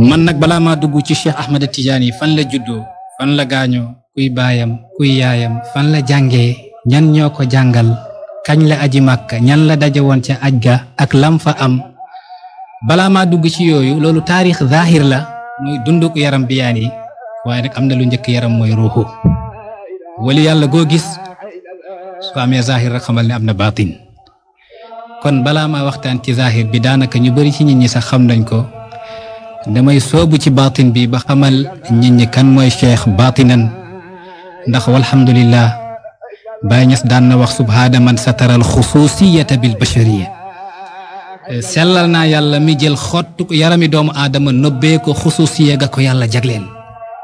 man nag balaa maa dugg ci Cheikh Ahmed Tidiane yi fan la juddoo fan la gaañoo kuy baayam kuy yaayam fan la jàngee ñan ñoo ko jàngal kañ la aji màkka ñan la daje woon ca aj ga ak lam fa am balaa maa dugg ci yooyu loolu taarix zaahir la mooy dunduk yaram biyaan yi waaye nag am na lu njëkk yaram mooy ruuxu wali yàlla goo gis su amee zaahir rek xamal ne am na baatin kon balaa ma waxtaan ci zahir bi daanaka ñu bari ci nit ñi sax xam nañ ko damay soobu ci baatin bi ba xamal nit ñi kan mooy cheikh baatinan ndax walhamdulillah Baay Ñas daan na wax subhaana man sataral xusuusiyata bil bashariya sellal naa yàlla mi jël xottu yarami doomu aadama nobbee ko xusuusiya ga ko yàlla jagleel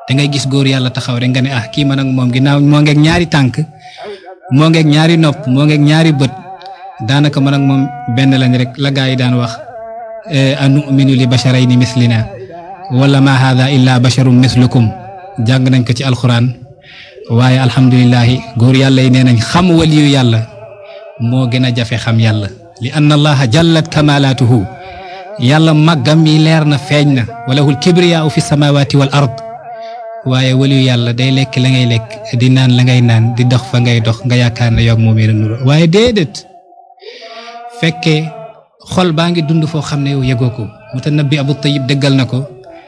da ngay gis góor yàlla taxaw rek nga ne ah kii man ak moom ginnaaw moo ngeeg ñaari tànk moo ngeeg ñaari nopp moo ngeeg ñaari bët daanaka man ak moom benn lañ rek la gaa yi daan wax eh, anu'minu li basharayni mislina wala ma hada illa basharun mislukum jàng nañ ko ci alxuraan waaye alhamdulilahi góor yàlla yi nee nañ xam waliyu yàlla moo gën a jafe xam yàlla li anna allaha jallat kamalaatuhu yàlla màggam yi leer na feeñ na walahul kibriyaau fi samawati wal ard waaye waliyu yàlla day lekk la ngay lekk di naan la ngay naan di dox fa ngay dox nga yaakaar ne yoog moom yéen a nuru waaye déedéet fekkee xol baa ngi dund foo xam ne yow yëgoo ko mutanabbi abu tayib dëggal na ko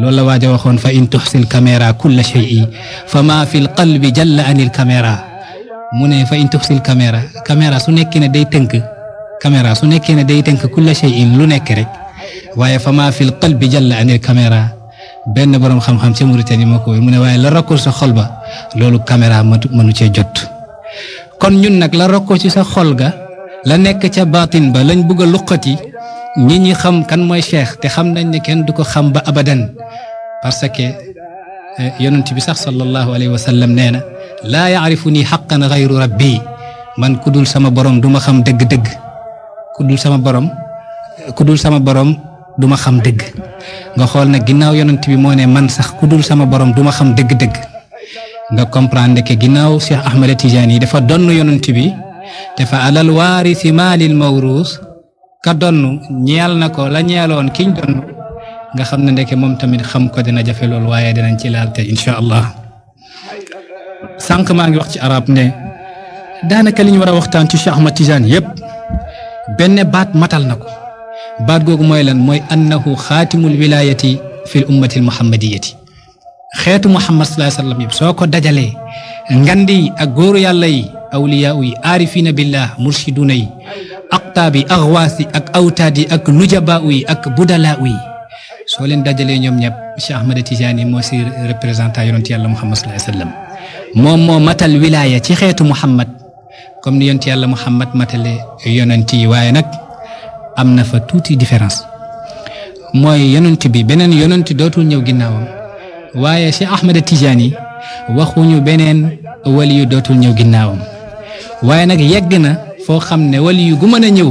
loolu la waaja waxoon fa in tuxsil caméra kulla shay'i fa maa fi l qalbi jalla anil caméra mu ne fa in tuxsil caméra caméra su nekkee ne day tënk caméra su nekkee ne day tënk kulla shay'in lu nekk rek waaye fa maa fi l qalbi jalla anil caméra benn borom xam-xam ca Mauritanie moo ko wéy mu ne waaye la rakkur sa xol ba loolu caméra mënu cee jot kon ñun nag la rokko ci sa xol ga la nekk ca baatin ba lañ bëgg a luqati ñi ñi xam kan mooy cheikh te xam nañ ne kenn du ko xam ba abadan parce que eh, yonent bi sax sallallahu alayhi wa sallam nee na laa yaarifu nii xaqan xayru rabbi man ku dul sama borom du ma xam dëgg-dëgg ku dul sama borom ku dul sama borom duma xam dëgg nga xool nag ginnaaw yonent bi moo ne man sax ku dul sama borom duma xam dëgg-dëgg nga comprendre que ginnaaw Cheikh Ahmed Tidiane yi dafa donn yonent bi te fa alal waarisi maalil mawruus ka donn ñeel na ko la ñeeloon kiñ donn nga xam ne ndeke moom tamit xam ko dina jafe lool waaye dinañ ci laal te incha allah sànq maa ngi wax ci arab ne daanaka li ñu war a waxtaan ci Cheikh Ahmad Tijaan yépp benn baat matal na ko baat googu mooy lan mooy annahu xaatimul wilaayati fil ummati al muhammadiyati xeetu muhammad sallallahu alayhi wasallam yëpp soo ko dajalee ngandi yi ak góoru yàlla yi awliyaa yi aarifina billah mursiduna yi aqtaab yi axwaas yi ak awtaad yi ak nujabaa yi ak budalaa yi soo leen dajalee ñoom ñëpp Cheikh Ahmad Tijaani moo si représentant yonent yàlla Muhammad sallallahu alayhi wa sallam moom moo matal wilaaya ci xeetu Muhammad comme ni yonent yàlla Muhammad matale yonent yi waaye nag am na fa tuuti différence mooy yonent bi beneen yonent dootul ñëw ginnaawam waaye Cheikh Ahmad Tijaani waxuñu beneen waliyu dootul ñëw ginnaawam waaye nag yegg na foo xam ne waliyu gu mën a ñëw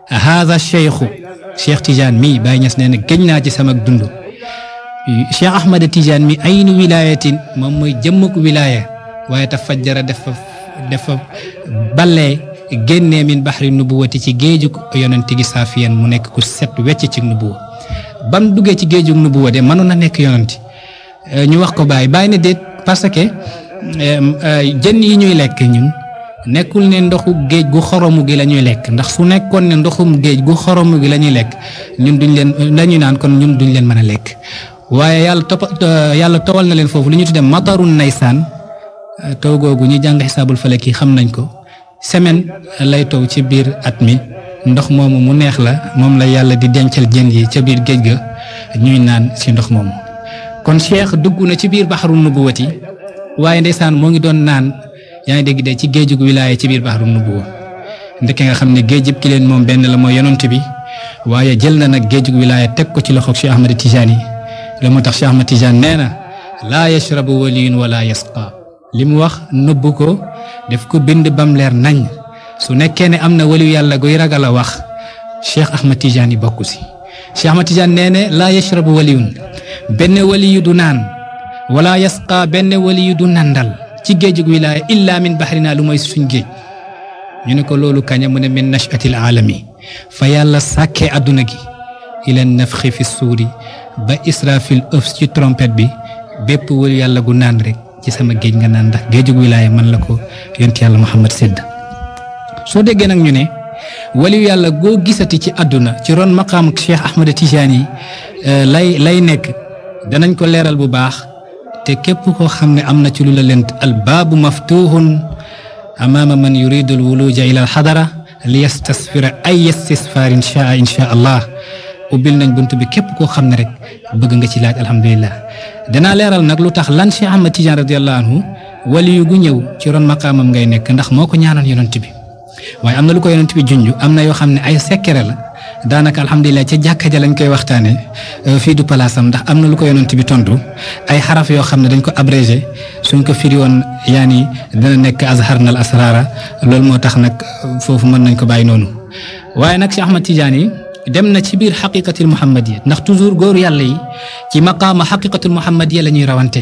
haada cheikhu cheikh Tidiane mi Baye Niass nee na gëñ naa ci sama dund cheikh Ahmada Tidiane mi aynu wilaayatin moom mooy jëmmuk wilaaya waaye taf fajjara dafa dafa ballee génnee min baxri nubuwati ci géejug yonent gi saafiyan mu nekk ku set wecc ci nubuwa bam duggee ci géejug nubuwa de mënoon na nekk yonent euh, ñu wax ko bàyyi bàyyi na déet parce que euh, jën yi ñuy lekk ñun nekkul ne ndoxu géej gu xoromu gi la ñuy lekk ndax su nekkoon ne ndoxum géej gu xoromu gi la ñuy lekk ñun duñ leen la ñuy naan kon ñun duñ leen mën a lekk waaye yàlla topp yàlla towal na leen foofu lu ñu tuddee matarun naysaan taw googu ñi jàng xisaabul falak yi xam nañ ko semaine lay taw ci biir at mi ndox moomu mu neex la moom la yàlla di dencal jën yi ca biir géej ga ñuy naan si ndox moomu kon cheikh dugg na ci biir baxaru nubuwati waaye ndeysaan moo ngi doon naan yaa ngi dégg de ci géejug wilaaya ci biir baxaru nubuwa ndeke nga xam ne géej yëpp ki leen moom benn la mooy yonent bi waaye jël na nag géejug wilaaya teg ko ci loxoog Cheikh Ahmad Tijani la moo tax Cheikh Ahmad Tijani nee na laa yashrabu waliyun wala yasqa li mu wax nëbbu ko def ko bind bam leer nañ su nekkee ne am na waliyu yàlla guy ragal a wax Cheikh Ahmad Tidiane yi bokku si Cheikh Ahmad Tidiane nee ne laa yashrabu waliyun benn waliyu du naan wala yasqa benn waliyu du nandal ci géejug wilaaya illa min bahrina lu mooy suñ géej ñu ne ko loolu kaña mu ne min nashatil alami fa yàlla sàkkee àdduna gi ila nafxi fi suuri ba israfil ëf ci trompette bi bépp wël yàlla gu naan rek ci sama géej nga naan ndax géejug wilaaya man la ko yonent yàlla Muhammad sédd soo déggee nag ñu ne waliyu yàlla goo gisati ci àdduna ci ron maqaam ak Cheikh Ahmad Tijaani yi euh, lay lay nekk danañ ko leeral bu baax te képp koo xam ne am na ci lu la lent al baabu maftuhun amaama man yuridu al wuluja ila al xadara li yastasfira ay yastisfaar inshaa insha allah ubbil nañ bunt bi képp koo xam ne rek bëgg nga ci laaj alhamdulilah danaa leeral nag lu tax lan Cheikh Ahmad Tidiane radiyallahu anhu waliyu gu ñëw ci ron maqaamam ngay nekk ndax moo ko ñaanoon yonent bi waaye am na lu ko yonent bi junj am na yoo xam ne ay sekkere la daanaka alhamdulilah ca jàkka ja lañ koy waxtaanee fii du palaasam ndax am na lu ko yonent bi tontu ay xaraf yoo xam ne dañ ko abrégé suñ ko firi woon yaani dana nekk azhar nal asrara loolu moo tax nag foofu mën nañ ko bàyyi noonu waaye nag Cheikh Ahmad Tidiane yi dem na ci biir xaqiqatil muhammadiya ndax toujours góor yàlla yi ci maqaama xaqiqatil muhammadiya la ñuy rawante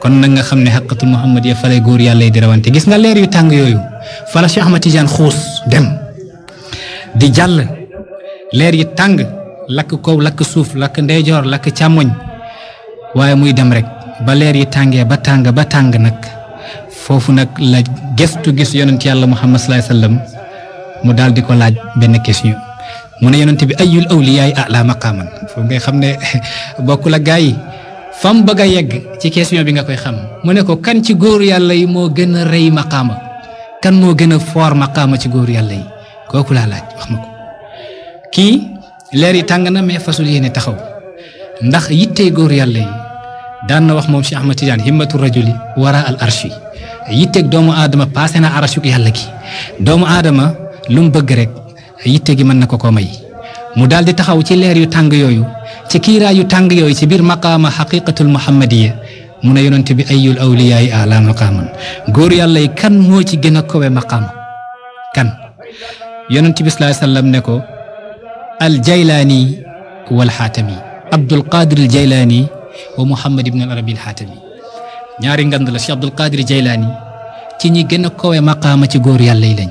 kon nag nga xam ne xaqatul muhammad ya falay góor yàlla yi di rawante gis nga leer yu tàng yooyu fala Cheikh Ahmad Tidiane xuus dem di jàll leer yi tàng lakk kow lakk suuf lakk ndeyjoor lakk càmmoñ waaye muy dem rek ba leer yi tàngee ba tàng ba tàng nag foofu nag la gestu gis yonent yàlla muhammad sallallahu alayhi wasallam mu daal di ko laaj benn question mu ne yonent bi ayul awliyaay ala maqaaman foofu ngay xam ne bokk la gaa yi fam bëgg a yegg ci question bi nga koy xam mu ne ko kan ci góor yàlla yi moo gën a rëy maqaama kan moo gën a foor maqaama ci góor yàlla yi kooku laa laaj wax ma ko kii leer yi tàng na mais fasul yéene taxaw ndax yittey góor yàlla yi daan na wax moom Cheikh Ahmad Tidiane himmatu rajuli wara al arshi yitteeg doomu aadama passé na arashuk yàlla gi doomu aadama lu mu bëgg rek yitte gi mën na ko ko may mu daal di taxaw ci leer yu tàng yooyu ci kiiraay yu tàng yooyu ci biir maqaama xaqiqatul muhammadiya mu ne yonent bi ayul awliyaa yi ala maqaaman góor yàlla yi kan moo ci gën a kowe maqaam kan yonent bi sallallahu alayhi wasallam ne ko al jaylaani wal xaatami abdul qadir al jaylaani wa muhammad ibn al arabi al xaatami ñaari ngand la si abdul qadir jaylaani ci ñi gën a kowe maqaama ci góor yàlla yi lañ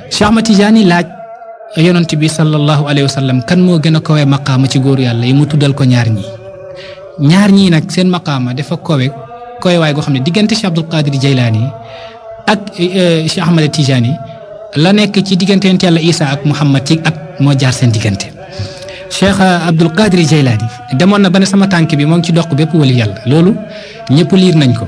Cheikh Ahmad Tijaani laaj yonent bi sallallahu alayhi wa sallam kan moo gën a kowe maqaama ci góor yàlla yi mu tuddal ko ñaar ñi ñaar ñii nag seen maqaama dafa kowe kowe waaye goo xam ne diggante Cheikh Abdul Qadir Jaylaani ak eh, Cheikh Ahmad Tijaani la nekk ci diggante yonent yàlla Isa ak Muhammad ci at moo jaar seen diggante Cheikh Abdul Qadir Jaylaani demoon na ba ne sama tànk bi moo ngi ci doq bépp wali yàlla loolu ñëpp liir nañ ko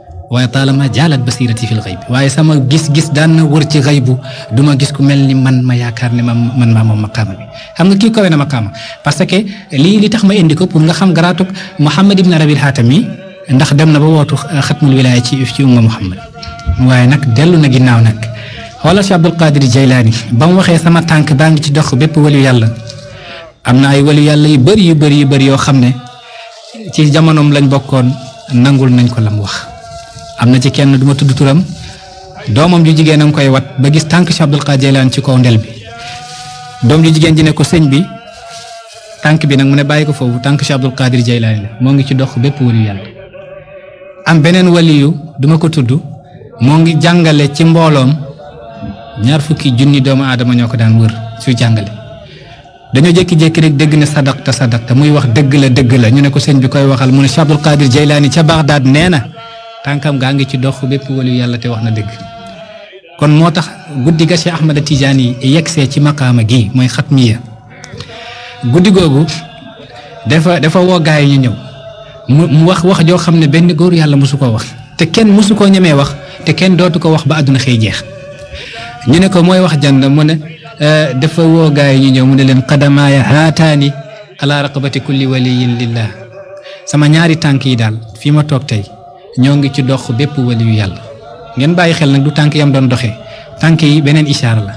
waaye taalama jaalat basirati fil xayb waaye sama gis-gis daan na wër ci xaybu du ma gis ku mel ni man ma yaakaar ne ma man maa moom maqaama bi xam nga kii kawe na maqaama parce que lii li tax ma indi ko pour nga xam garaatug Muhammad ibn Arabil Haatami ndax dem na ba wootu xatmul wilaaya ci ci umma Muhammad waaye nag dellu na ginnaaw nag xoolal si Abdul Qadir Jaylaani ba mu waxee sama tànk baa ngi ci dox bépp waliyu yàlla am na ay waliyu yàlla yu bëri yu bëri yu bëri yoo xam ne ci jamonoom lañ bokkoon nangul nañ ko lam wax am na ci kenn duma tudd turam doomam ju jigéen a ngi koy wat ba gis tànk Cheikh Abdul Qadir Jeylaan ci kaw ndel bi doom ju jigéen ji ne ko sëñ bi tànk bi nag mu ne bàyyi ko foofu tànk Cheikh Abdul Qadir Jeylaani la moo ngi ci dox bépp wëri yàlla am beneen waliyu duma ko tudd moo ngi jàngale ci mbooloom ñaar fukki junni doomu aadama ñoo ko daan wër su jàngale dañoo jékki-jékki rek dégg ne sadaqta sadaqta muy wax dëgg la dëgg la ñu ne ko sëñ bi koy waxal mu ne Cheikh Abdul Qadir Jaylaani ca Baghdad nee na tànkam gaa ngi ci dox bépp waliyu yàlla te wax na dëgg kon moo tax guddi ga Cheikh Ahmada Tijaani yegsee ci maqaama gi mooy xatmiya guddi googu dafa dafa woo gaay ñu ñëw mu mu wax wax joo xam ne benn góor yàlla mosu koo wax te kenn mosu koo ñemee wax te kenn dootu ko wax ba àdduna xëy jeex ñu ne ko mooy wax jànd mu ne eh, dafa woo gaay yi ñu ñëw mu ne leen qadamaaya haataani ala raqabati kulli waliyin lillah sama ñaari tànk yi daal fii ma toog tey ñoo ngi ci dox bépp waliyu yàlla ngeen bàyyi xel nag du tànk yam doon doxee tànk yi beneen ishaara la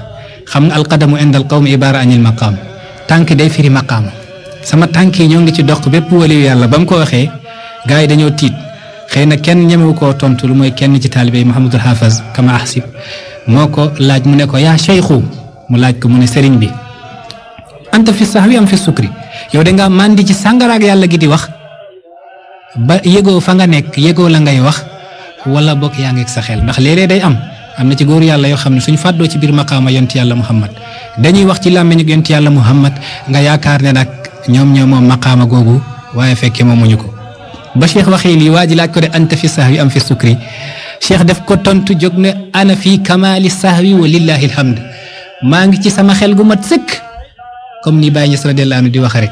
xam nga alqadamu inda alqawmi ibaara anil maqaam tànk day firi maqaam sama tànk yi ñoo ngi ci dox bépp waliyu yàlla ba mu ko waxee gars yi dañoo tiit xëy na kenn ñemewu koo tontu lu mooy kenn ci taalibe yi Muhammadul Haafaz kama ahsib moo ko laaj mu ne ko yaa cheikhu mu laaj ko mu ne sëriñ bi anta fi sahwi am fi sukri yow da ngaa màndi ci sàngaraak yàlla gi di wax ba yëgoo fa nga nekk yëgoo la ngay wax wala bokk yaa ngi ak sa xel ndax léeg day am am na ci góor yàlla yoo xam ne suñ fàddoo ci biir maqaama yonti yàlla muhammad dañuy wax ci làmmiñu yonti yàlla muhammad nga yaakaar ne nag ñoom ñoo moom maqaama googu waaye fekkee moomuñu ko ba cheikh waxee lii waa ji laaj ko de anta fi sahwi am fi sukri cheikh def ko tontu jóg ne ana fi kamaali sahwi wa lillahi alhamd maa ngi ci sama xel gu mat sëkk comme ni Baye Niass radiyallahu anhu di wax rek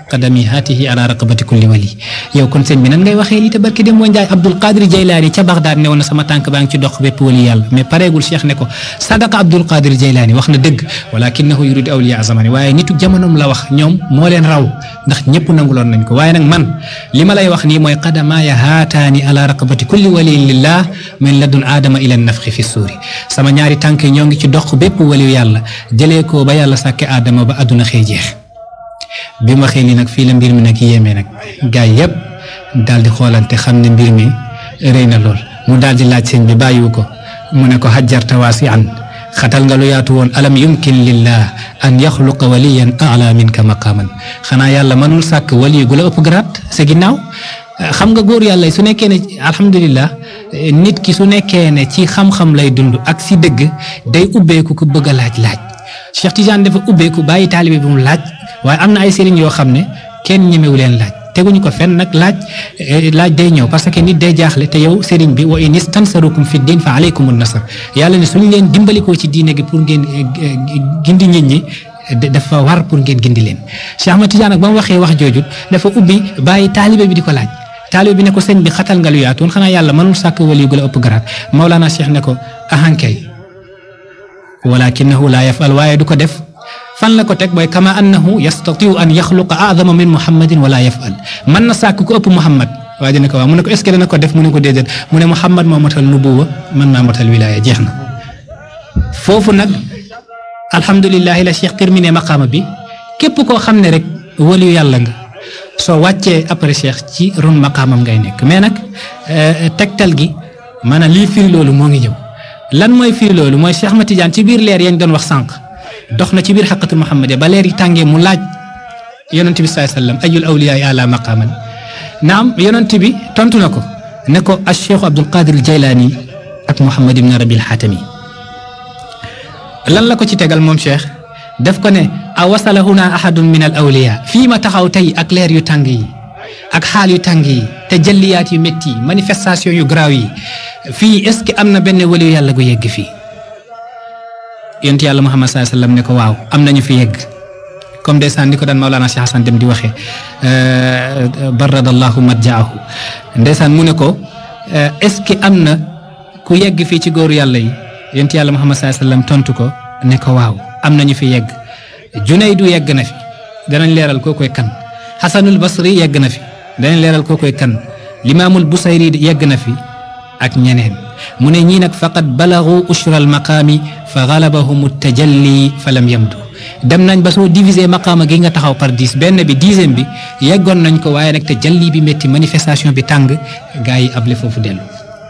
qadami haatihi ala raqabati kulli wali yow kon sëñ bi nan ngay waxee lii te barki dem moo njaay Abdul Qadir Jaylaani ca Bagdad ne woon na sama tànk baa ngi ci dox bépp wali yàlla mais pareegul Cheikh ne ko sadaqa Abdul Qadir Jaylaani wax na dëgg walakinahu yuridu awliya zamani waaye nitu jamonoom la wax ñoom moo leen raw ndax ñëpp nanguloon nañ ko waaye nag man li ma lay wax nii mooy qadamaaya haataani ala raqabati kulli wali lillah min ladun aadama ila nafxi fi suuri sama ñaari tànk yi ñoo ngi ci dox bépp waliyu yàlla jëlee ko ba yàlla sàkke aadama ba àdduna xëy jeex bi ma xëy ni nag fii la mbir mi nag yéeme nag gaay yëpp daal di xoolante xam ne mbir mi rëy na lool mu daal di laaj sëñ bi bàyyiwu ko mu ne ko xajjarta waasi an xatal nga lu yaatu woon alam yumkin lillah an yaxluqa waliyan ala minka maqaaman xanaa yàlla mënul sàkk wali gu la ëpp garaat sa ginnaaw xam nga góor yàlla su nekkee ne alhamdulilah nit ki su nekkee ne ci xam-xam lay dund ak si dëgg day ubbeeku ko bëgg a laaj laaj Cheikh Tidiane dafa ubbeeku bàyyi taalibe bi mu laaj waaye am na ay sëriñ yoo xam ne kenn ñemewu leen laaj teguñu ko fenn nag laaj eh, laaj day ñëw parce que nit day jaaxle te yow sëriñ bi wa in istansarukum fi diin fa aleykum nasar yàlla ne suñu leen dimbalikoo ci diine gi pour ngeen eh, eh, gindi nit ñi dafa war pour ngeen gindi leen Cheikh Ahmad Tidiane nag ba mu waxee wax jooju dafa ubbi bàyyi taalibe bi di ko laaj taalibe bi ne ko sëñ bi xatal nga lu yaatu woon xanaa yàlla mënul sàkk wali gu la ëpp garaat Maulana Cheikh ne ko ahankay walakinahu laa yafal waaye du ko def fan la ko teg mooy kama annahu yastatiu an yaxluqa aadama min muhammadin wala yafal mën na sàkk ko ëpp muhammad waa ji ne ko waaw mu ne ko est-ce que dana ko def mu ne ko déedéet mu ne muhammad moo matal nubuwa mën naa matal wilaaya jeex na foofu nag alhamdulilahi la cheikh terminé maqaama bi képp koo xam ne rek waliyu yàlla nga soo wàccee après cheikh ci ron maqaamam ngay nekk mais nag euh, tegtal gi maanaam lii firi loolu moo ngi ñëw lan mooy firi loolu mooy Cheikh Ahmad Tidiane ci biir leer yañ doon wax sànq dox na ci biir xaqatul Muhammad ba leer yi tàngee mu laaj yonent bi sallallahu alayhi wasallam ayul awliyaa ala maqaman naam yonent bi tontu na ko ne ko al Cheikh Abdul Qadir al Jaylaani ak Muhammad ibn Rabil Xaatami lan la ko ci tegal moom Cheikh. def ko ne a wasala huna ahadun min al awliya fii ma taxaw tey ak leer yu tàng yi ak xaal yu tàng yi te jëlliyaat yu métti yi manifestation yu garaaw yi fii est-ce que am na benn waliyu yàlla gu yegg fii yonent yàlla Muhammad sallallahu alayhi wasallam ne ko waaw am nañu fi yegg comme ndeysaan ni ko daan Maolana Cheikh Hassan dem di waxee euh, baradallahu madjaahu ndeysaan mu ne ko euh, est-ce que am na ku yegg fii ci góoru yàlla yi yonent yàlla Muhammad sallallahu alayhi wasallam tontu ko ne ko waaw am nañu fi yegg Junaydu yegg na fi danañ leeral koo koy kan Xasanul Basri yegg na fi danañ leeral koo koy kan Limaamul Busayri yegg na fi ak ñeneen mu ne ñii nag faqad balagu ushra al maqaami fa galabahum tajalli fa lam yamdu dem nañ ba soo diviser maqaama gi nga taxaw par dix benn bi dixième bi yeggoon nañ ko waaye nag tajalli bi métti manifestation bi tàng gaa yi able foofu dellu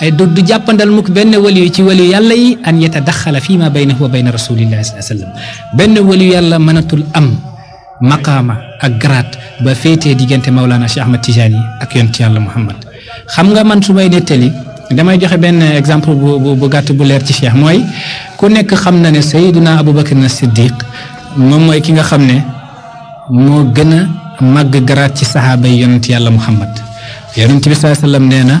ay du du jàppandal mukk benn waliyu ci waliyu yàlla yi an yatadaxala fii ma baynahu wa bayna rasulillahi sallallahu alayhi wasallam benn waliyu yàlla mënatul am maqaama ak garaat ba féetee diggante Maulana Cheikh Ahmad Tijani ak yonent yàlla Muhammad xam nga man su may nettali damay joxe benn exemple bu bu bu gàtt bu leer ci Cheikh mooy ku nekk xam na ne Sayyiduna Abubakar na Siddiq moom mooy ki nga xam ne moo gën a màgg garaat ci saxaaba yi yonent yàlla Muhammad yonent bi sallallahu alayhi wasallam nee na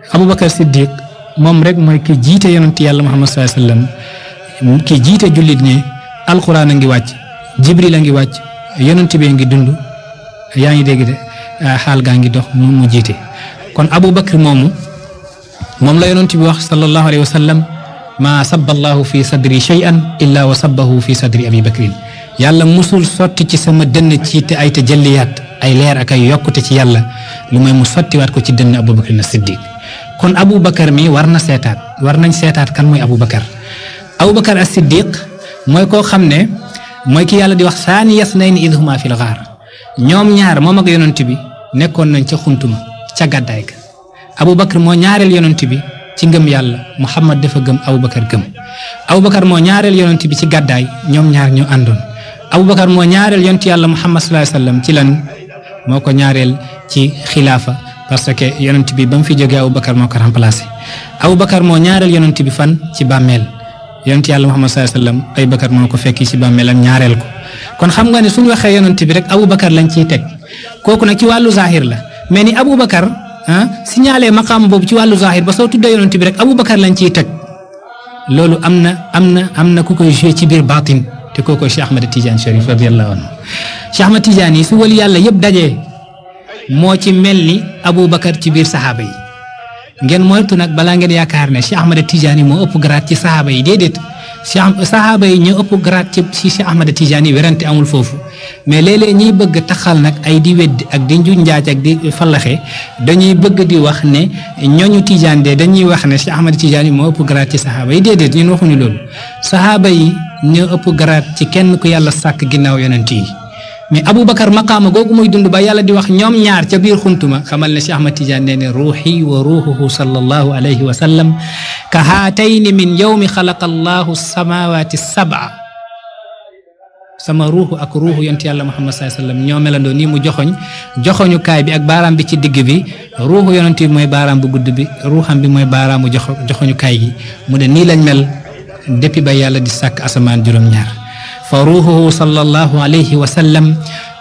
Aboubacar Siddiq moom rek mooy ki jiite yonent yàlla Muhammad sallallahu alayhi wasallam ki jiite jullit ñi alquran a ngi wàcc jibril a ngi wàcc yonent bee ngi dund yaa ngi dégg de ah, xaal gaa ngi dox mu mu jiite kon Aboubacar moomu moom la yonent bi wax sallallahu alayhi wasallam ma sabba allahu fi sadri shay'an illa wa sabbahu fi sadri abi bakrin yàlla musul sotti ci sama dënn ci te ay te jëlliyaat ay leer ak ay yokkute ci yàlla lu may mu sottiwaat ko ci dënn Aboubacar na Siddiq kon Aboubacar mi war na seetaat war nañ seetaat kan mooy Aboubacar Aboubacar as Siddiq mooy koo xam ne mooy ki yàlla di wax saani yas nay ni idhuma fil ghaar ñoom ñaar moom ak yonent bi nekkoon nañ ca xuntuma ca gàddaay ga Abu Bakr moo ñaareel yonent bi ci ngëm yàlla Muhammad dafa gëm Abu Bakar gëm Abu Bakar moo ñaareel yonent bi ci gàddaay ñoom ñaar ñoo àndoon Abu Bakar moo ñaareel yonent yàlla Muhammad sallallahu alayhi wasallam ci lan moo ko ñaareel ci xilaafa parce que yonent bi ba mu fi jógee Abu Bakar moo ko remplacé Abu Bakar moo ñaareel yonent bi fan ci bàmmeel yonent yàlla Muhammad sallallahu alayhi wasallam Abu Bakar moo ko fekki ci bàmmeelam ñaareel ko kon xam nga ne suñu waxee yonent bi rek Abu Bakar lañ ciy teg kooku nag ci wàllu zahir la mais ni Aboubacar ah signalé maqaam boobu ci wàllu zahir ba soo tuddee yonent bi rek Aboubacar lañ ciy teg loolu am na am na am na ku koy joué ci biir baatin te kookoo Cheikh Ahmed Tidiane Chérif radiyallahu anhu Cheikh Ahmed Tidiane yi su wali yàlla yëpp dajee moo ci mel ni Aboubacar ci biir saxaaba yi. ngeen moytu nag balaa ngeen yaakaar ne Cheikh Ahmada Tidiane moo ëpp grade ci saxaaba yi déedéet Cheikh saxaaba yi ñoo ëpp grade ci ci Cheikh Ahmada Tidiane yi werante amul foofu mais léeg-léeg ñiy bëgg taxal nag ay di weddi ak di njuñ njaaj ak di fallaxe dañuy bëgg di wax ne ñooñu Tidiane de dañuy wax ne Cheikh Ahmada Tidiane yi moo ëpp grade ci saxaaba yi déedéet ñun waxuñu loolu saxaaba yi ñoo ëpp grade ci kenn ku yàlla sàkk ginnaaw yonent yi mais Aboubacar maqaama googu muy dund ba yàlla di wax ñoom ñaar ca biir xuntuma xamal ne Cheikh Ahmad Tidiane nee ne ruuxi wa ruuxuhu sallallahu alayhi wa sallam ka haatayni min yawmi xalaqa allahu samawati sab'a sama ruuxu ak ruuxu yonent yàlla Muhammad sallallahu alayhi wa sallam ñoo melandoo nii mu joxoñ joxoñukaay bi ak baaraam bi ci digg bi ruuxu yonent bi mooy baaraam bu gudd bi ruuxam bi mooy baaraamu joxoñukaay gi mu ne nii lañ mel depuis ba yàlla di sàkk asamaan juróom-ñaar fa ruuxuhu sallallahu alayhi wa sallam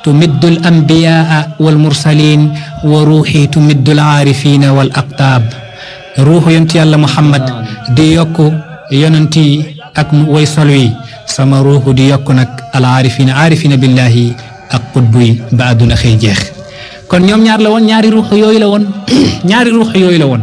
tumiddu al anbiyaa wal mursalin wa ruuxi tumiddu al aarifina wal aqtaab ruuxu yonent yàlla muhammad di yokk yonent yi ak way solo yi sama ruuxu di yokk nag al aarifina aarifina billahi ak xutbu yi ba àdduna xëy jeex kon ñoom ñaar la woon ñaari ruux yooyu la woon ñaari ruux yooyu la woon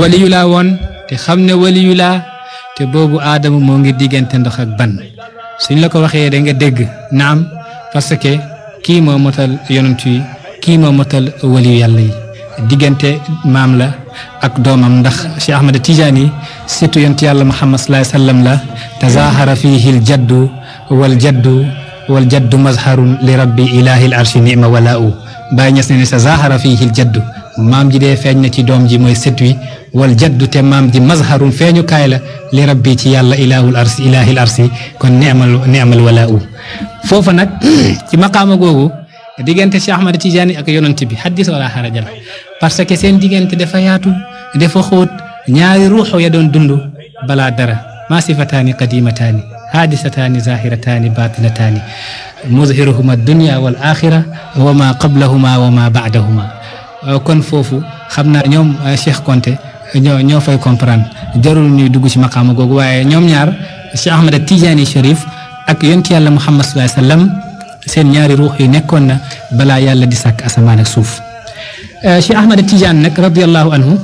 waliyu laa woon te xam ne waliyu laa te boobu aadama moo ngi diggante ndox ak ban suñ la ko waxee da nga dégg naam parce que kii moo motal yonent yi kii moo motal waliyu yàlla yi diggante maam la ak doomam ndax Cheikh Ahmad Tijaani surtout yonent yàlla Muhammad sallallahu alayhi wa sallam la tazahara fihi l jaddu wal jaddu wal jaddu mazharun li rabbi ilahi l arshi nima walaau Baay Ñas ne ne sa zahara fiihi l jaddu maam ji dee feeñ na ci doom ji mooy sët wi wal jaddu te maam ji mazharun feeñu kaay la li rabbi ci yàlla ilaahul arsi ilaahil arsi kon neemal neemal wala u foofa nag ci maqaama googu diggante Cheikh Ahmad Tidiane ak yonent bi xaddis wala xaraja la parce que seen diggante dafa yaatu dafa xóot ñaari ruuxu ya doon dund balaa dara maa sifataani qadimataani haadisataani zahirataani batinataani muzhiruhuma dunya wal axira wa ma qablahuma wa ma baadahuma kon foofu xam naa ñoom euh, Cheikh Konte ñoo ñoo fay comprendre jarul ñuy dugg ci maqaama googu waaye ñoom ñaar Cheikh Ahmad Tijaani Sharif ak yonent yàlla Muhammad sallallahu alayhi wasallam seen ñaari ruux yi nekkoon na balaa yàlla di sàkk asamaan ak suuf euh, Cheikh Ahmad Tijaan nag radiyallahu anhu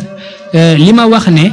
euh, li ma wax ne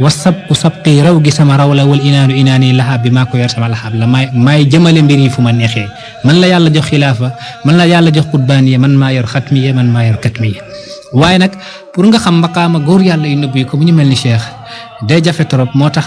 wasab u sabqi raw gi sama raw la wal inaanu inaani laxaab bi maa ko yor sama laxaab la maay maay jëmale mbir yi fu ma neexee man la yàlla jox xilaafa man la yàlla jox qutbaaniya man maa yor xatmiya man maa yor katmiya waaye nag pour nga xam maqaama góor yàlla yu nëbb yi ko mu ñu mel ni cheikh day jafe trop moo tax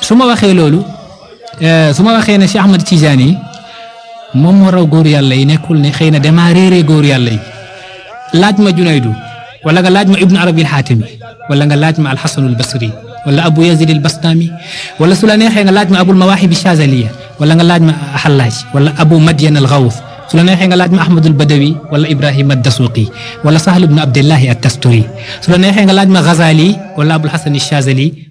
su ma waxee loolu euh, su ma waxee ne Cheikh Ahmad Tidiane yi moom moo raw góor yàlla yi nekkul ne xëy na damaa réeree góor yàlla yi laaj ma Junaydu wala nga laaj ma Ibnu Arabi al-Xaatimi wala nga laaj ma al-Xasan al-Basri wala Abu Yazid al-Bastami wala su la neexee nga laaj ma Abul Mawaaxib al-Shaazaliya wala nga laaj ma Xallaaj wala Abu Madyan al-Gaws su la neexee nga laaj ma Ahmad al-Badawi wala Ibrahim ad-Dasuqi wala Sahl ibn Abdillahi at-Tasturi su la neexee nga laaj ma Ghazali wala Abul Xasan al-Shaazali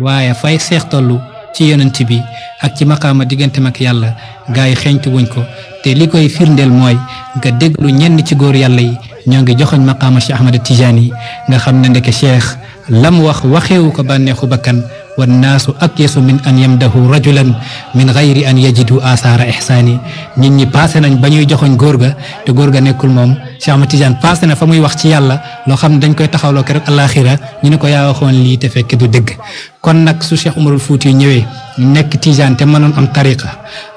waaye fay seex tollu ci yonent bi ak ci maqaama diggante mag yàlla gaa yi xeeñtu wuñ ko te li koy firndeel mooy nga déglu ñenn ci góor yàlla yi ñoo ngi joxoñ maqaama Cheikh Ahmad Tijaani yi nga xam ne ndeke cheikh lam wax waxeewu ko bànneexu bakkan wannaasu akyasu min an yamdahu rajulan min gayri an yajidu asaara ihsaani nit ñi passé nañ ba ñuy joxoñ góor ga te góor ga nekkul moom Cheikh Ahmad Tidiane passé na fa muy wax ci yàlla loo xam ne dañ koy taxawloo keroog àllaaxira ñu ne ko yaa waxoon lii te fekk du dëgg kon nag su Cheikh Umarul Fuuti ñëwee nekk Tijaan te mënoon am tariqa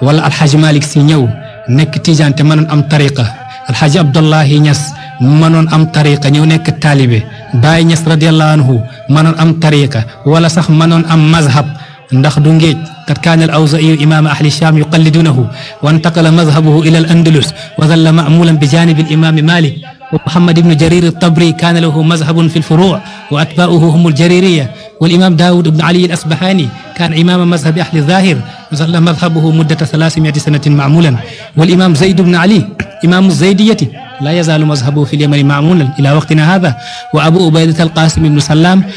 wala Alxaaji Malik si ñëw nekk Tijaan te mënoon am tariqa Alxaaji Abdullahi Ñas mënoon am tariqa ñëw nekk taalibe Baay Ñas radiyallahu anhu mënoon am tariqa wala sax mënoon am mazhab ndax du ngéej قد كان الأوزئي إمام أهل الشام يقلدونه وانتقل مذهبه إلى الأندلس وظل مأمولا بجانب الإمام مالك ومحمد بن جرير الطبري كان له مذهب في الفروع وأتباؤه هم الجريرية والإمام داود بن علي الأسبهاني كان إمام مذهب أهل الظاهر ظل مذهبه مدة 300 سنة معمولا والإمام زيد بن علي إمام الزيدية لا يزال مذهبه في اليمن معمولا إلى وقتنا هذا وأبو عبيدة القاسم بن سلام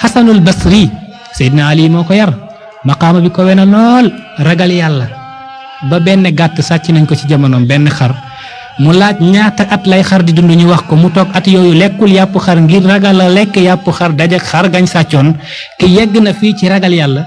xasanul basri seydina ali moo ko yar maqaama bi ko wena lool ragal yàlla ba benn gàtt sàcc nañ ko ci jamonoom benn xar mu laaj ñaata at lay xar di dund ñu wax ko mu toog at yooyu lekkul yàpp xar ngir ragal a lekk yàpp xar dajak xar gañ sàccoon te yegg na fii ci ragal yàlla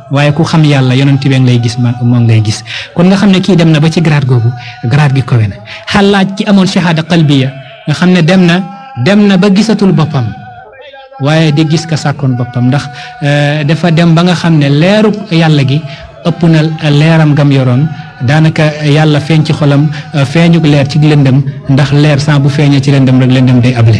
waaye ku xam yàlla yonent bi ngay gis ma moom ngay gis kon nga xam ne kii dem na ba ci grade googu grade gi kowe na xalaaj ki amoon shahada qalbiya nga xam ne dem na dem na ba gisatul boppam waaye di gis ka sàkkoon boppam ndax dafa dem ba nga xam ne leeru yàlla gi ëpp na leeram gam yoroon daanaka yàlla feeñ ci xolam feeñuk leer ci lëndëm ndax leer sans bu feeñee ci lëndëm rek lëndëm day able